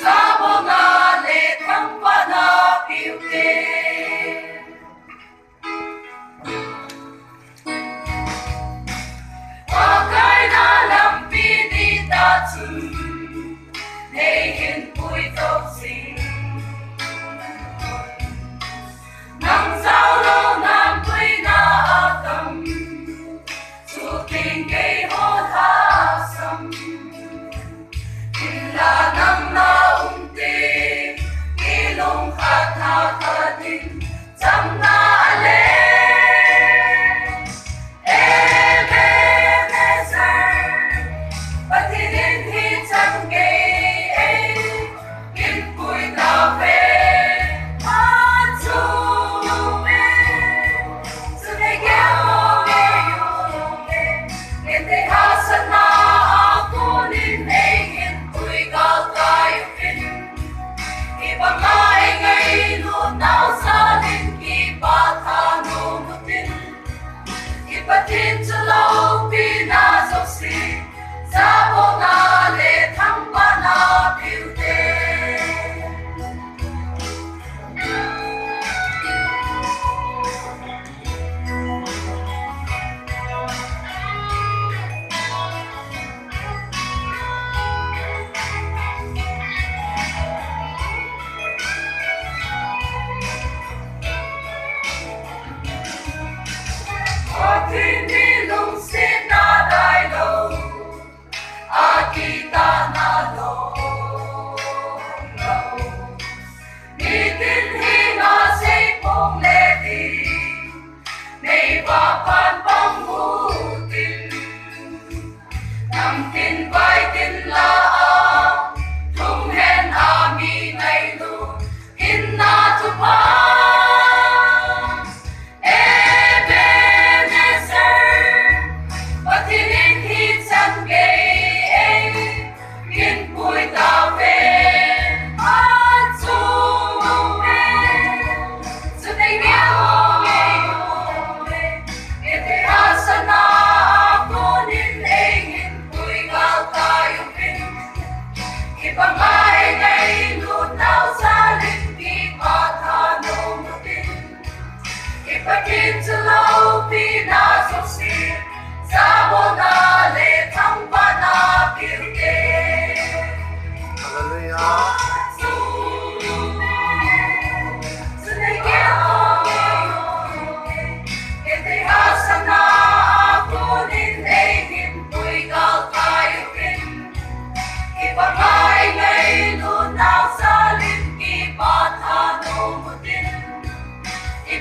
Sabonale campana più che Pagin sa loob, pinasok siya sa muna letang